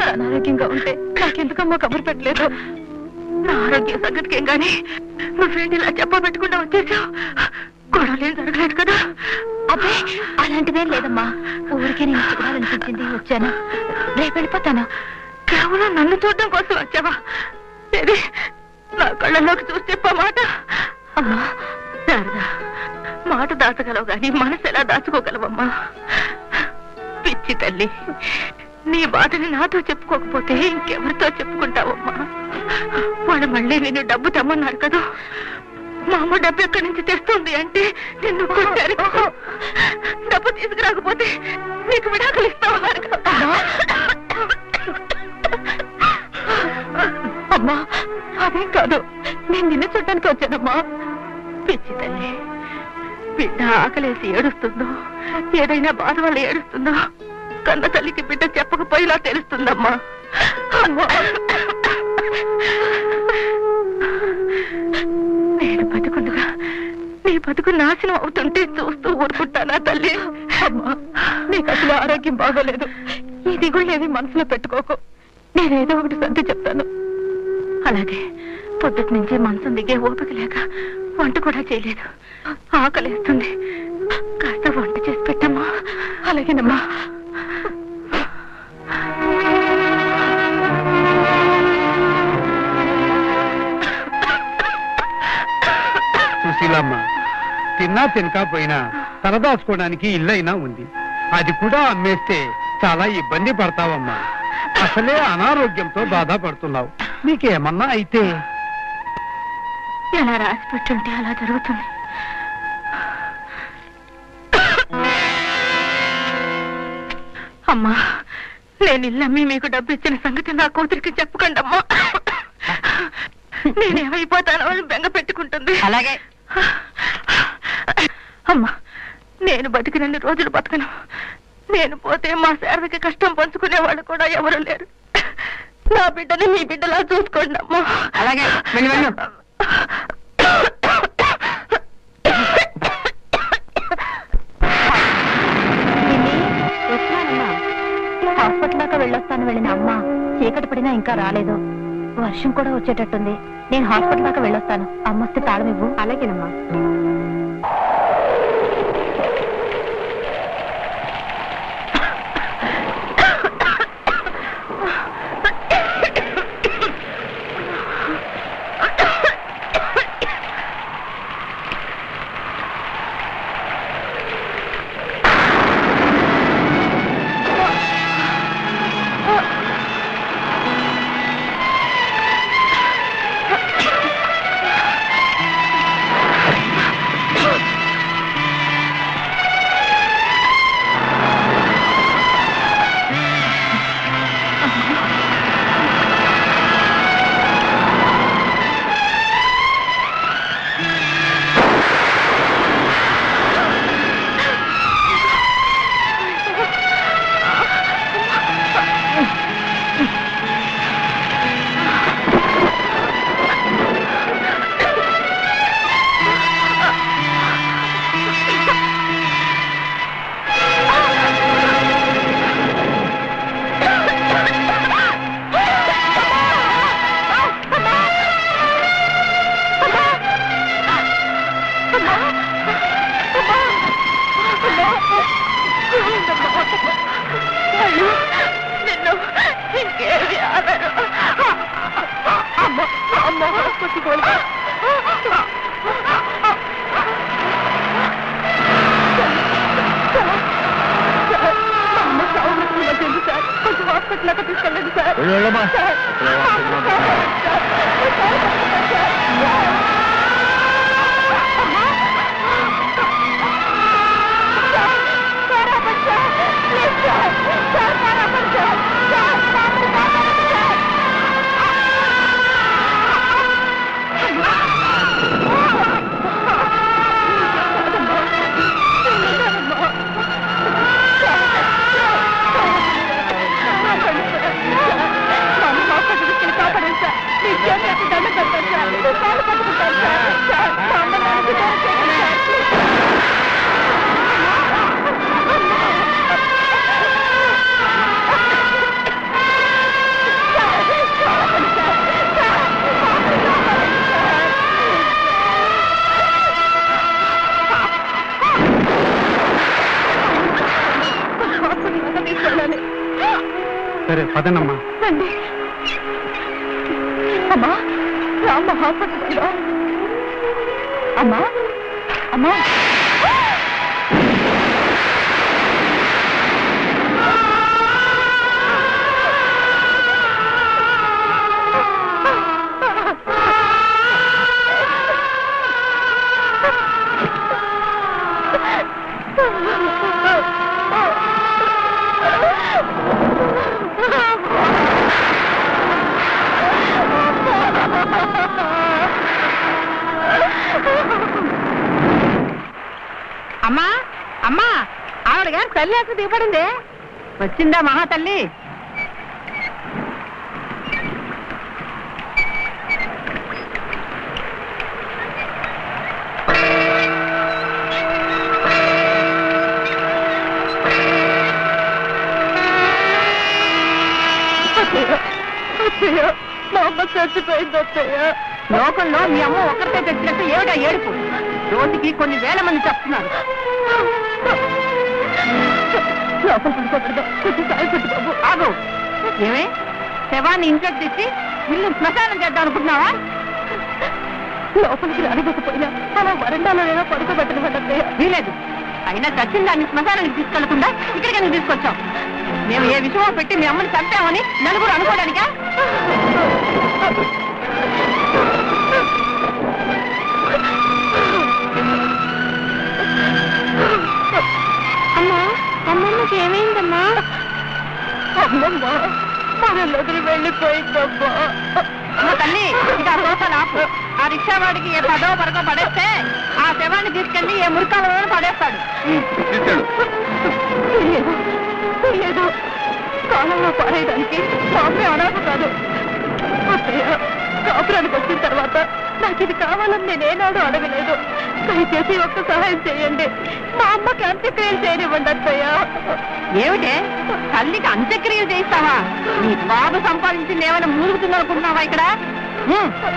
ఇంత అనారోగ్యంగా ఉంటే నాకెందుకమ్మా కబురు పెట్టలేదు? నా ఆరోగ్య సంగతికి ఏం గాని? నువ్వేంటి ఇలా చెప్పబెట్టకుండా వచ్చేసావు? గొడవలేం జరగలేదు కదా? అబ్బే అలాంటిదేం లేదమ్మా. ఊరికే నేను చూడాలనిపించింది వచ్చాను. రేపు వెళ్ళిపోతాను. కేవలం నన్ను చూడడం కోసం వచ్చావా? ఏది? నా కళ్ళలోకి చూసి చెప్పా మాట? అమ్మా. శారదా మాట దాచగలవు గాని మనసు ఎలా దాచుకోగలవమ్మా? పిచ్చి తల్లి నీ బాధని నాతో చెప్పుకోకపోతే ఇంకెవరితో చెప్పుకుంటావమ్మా? వాళ్ళు మళ్ళీ నిన్ను డబ్బు తెమ్మన్నారు కదా? మా అమ్మ డబ్బు ఎక్కడి నుంచి తెస్తుంది అంటే నిన్ను కొట్టారు. డబ్బు తీసుకురాకపోతే నీకు విడాకులు ఇస్తామన్నారు అమ్మా అదేం కాదు. నేను నిన్ను చూడటానికి వచ్చానమ్మా. పిచ్చి తల్లి బిడ్డ ఆకలేసి ఏడుస్తుందో ఏదైనా బాధ వల్ల ఏడుస్తుందో కన్న తల్లికి బిడ్డ చెప్పకపోయేలా తెలుస్తుందమ్మా. అమ్మా. నేను బతుకుండగా నీ బతుకు నాశనం అవుతుంటే చూస్తూ ఊరుకుంటానా తల్లి? అమ్మా నీకు అసలు ఆరోగ్యం బాగోలేదు. ఈ దిగుళ్ళేవి మనసులో పెట్టుకోకు. నేనేదో ఒకటి సర్ది చెప్తాను. అలాగే పొద్దుటి నుంచి మనసు దిగే ఓపిక లేక వంట కూడా చేయలేదు. ఆకలేస్తుంది. కాస్త వంట చేసి పెట్టమ్మా. అలాగేనమ్మా. సుశీలమ్మ తిన్నా తినకపోయినా తలదాచుకోవడానికి ఇల్లైనా ఉంది. అది కూడా అమ్మేస్తే చాలా ఇబ్బంది పడతావమ్మా. అసలే అనారోగ్యంతో బాధపడుతున్నావు. నీకేమన్నా అయితే. ఎలా రాసి పెట్టుంటే అలా జరుగుతుంది. అమ్మా నేను ఇల్లమ్మి మీకు డబ్బు ఇచ్చిన సంగతి నా కూతురికి చెప్పకండి అమ్మా నేనేమైపోతానో బెంగ పెట్టుకుంటుంది. అలాగే. అమ్మా నేను బతికినన్ని రోజులు బతకను. నేను పోతే మా శారదకి కష్టం పంచుకునే వాళ్ళు కూడా ఎవరు లేరు. నా బిడ్డని మీ బిడ్డలా చూసుకోండి అమ్మా. అలాగే. హాస్పిటల్ దాకా వెళ్ళొస్తాను వెళ్ళిన అమ్మ. చీకటి పడినా ఇంకా రాలేదు. వర్షం కూడా వచ్చేటట్టుంది. నేను హాస్పిటల్ దాకా వెళ్ళొస్తాను. అమ్మస్తే తాళమివ్వు అలాగేనమ్మా. 有人了吗？సరే పదనమ్మా రండి. అమ్మా రామ్మ హాస్పిటల్ అమ్మా అమ్మా. ఆవిడ గారు తల్లి అసలు దిగబడింది వచ్చిందా మహాతల్లి? మా అమ్మ చచ్చిపోయింది అత్తయ్య. లోకంలో మీ అమ్మ ఒక్కరితే తెచ్చినట్టు ఏడా ఏడుపు? రోజుకి కొన్ని వేల మంది చెప్తున్నారు లోపల పడుకోబడదు కొంచెం సాయం పెట్టు బాబు. ఆగు. ఏమే? శవాన్ని ఇంట్లోకి తెచ్చి ఇల్లు శ్మశానం చేద్దాం అనుకుంటున్నావా? లోపలికి రానివ్వకపోయినా అలా వరండాలోనైనా పడుకోబెట్టడం అత్తయ్య. వీలేదు. అయినా చచ్చిన దాన్ని శ్మశానానికి తీసుకెళ్ళకుండా ఇక్కడికి ఎందుకు తీసుకొచ్చాం మేము ఏ విషయం పెట్టి మీ అమ్మని చంపామని నలుగురు అనుకోవడానికా? ఏమైందమ్మా అమ్మమ్మ మనల్ని వదిలి వెళ్ళిపోయిందమ్మా. తల్లి ఇక ఆ సోఫాలు ఆపు. ఆ రిక్షా వాడికి ఏ పదో పరకో పడేస్తే ఆ శవాన్ని తీసుకెళ్ళి ఏ మురికాలలో పడేస్తాడు. తెలియదు తెలియదు. కాలంలో పారేయడానికి అమ్మే అనాథ కాదు. కాపురానికి వచ్చిన తర్వాత నాకు ఇది కావాలని నేనేనాడు అడగలేదు. దయచేసి ఒక్క సహాయం చేయండి. మా అమ్మకి అంత్యక్రియలు చేయనివ్వండి అత్తయ్య ఏమిటే? తల్లికి అంత్యక్రియలు చేయిస్తావా? నీ బాబు సంపాదించింది ఏమైనా మూలుగుతుందనుకుంటున్నావా ఇక్కడ?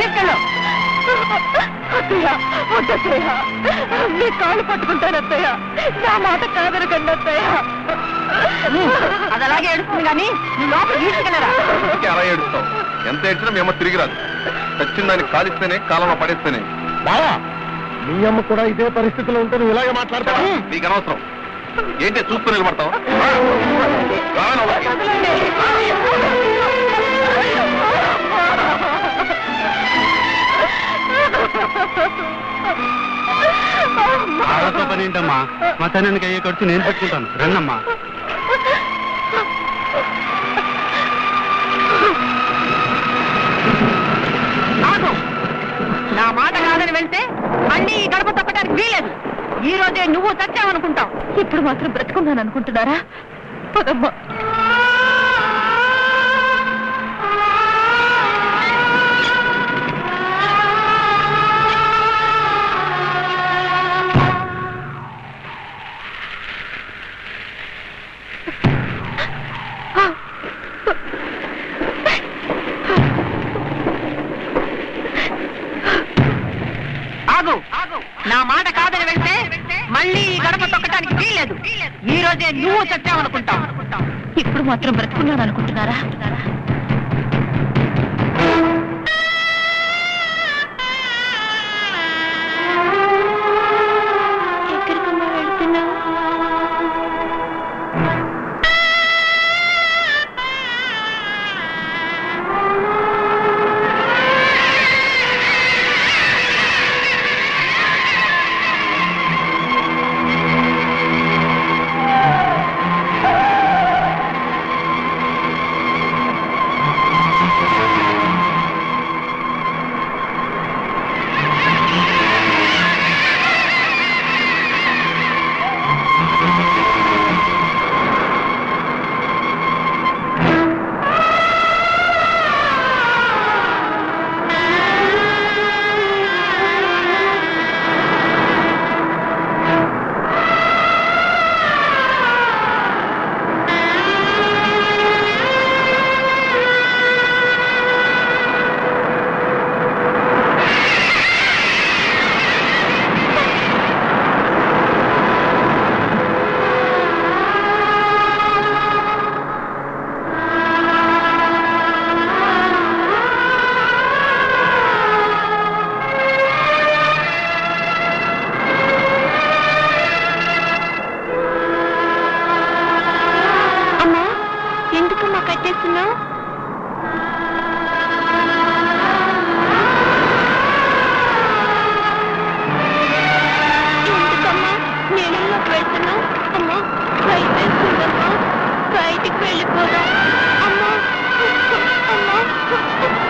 తీసుకెళ్ళు. అత్తయ్య మీ కాళ్ళు పట్టుకుంటాను అత్తయ్య నా మాట కాదనకండి అత్తయ్య. అది అలాగే ఏడుస్తుంది కానీ నువ్వు లోపల తీసుకెళ్ళరా? ఇంకే అలా ఏడుస్తావు? ఎంత ఏడ్చినా మీ అమ్మ తిరిగి రాదు. చచ్చిన దాన్ని కాలిస్తేనే కాలంలో పడేస్తేనే. బావా మీ అమ్మ కూడా ఇదే పరిస్థితిలో ఉంటే నువ్వు ఇలాగే మాట్లాడతావా? నీకు అనవసరం ఏంటి చూస్తూ నిలబడతావా. ఆడతో పని ఏంటమ్మా? మతానానికి అయ్యే ఖర్చు నేను పెట్టుకుంటాను. రండమ్మా. వెళ్తే మళ్ళీ ఈ గడప తప్పడానికి వీలేదు ఈ రోజే నువ్వు చచ్చావనుకుంటావు ఇప్పుడు మాత్రం బ్రతుకున్నాను అనుకుంటున్నారా పదమ్మా. నా మాట కాదని వెళ్తే మళ్ళీ ఈ గడప తొక్కడానికి వీలేదు ఈ రోజే నువ్వు చచ్చావనుకుంటావు. ఇప్పుడు మాత్రం బ్రతుకున్నాను అనుకుంటున్నారా నీళ్ళలోకి వెళ్తున్నాం అమ్మా బయటకు వెళ్ళిపోదాం. అమ్మా అమ్మా.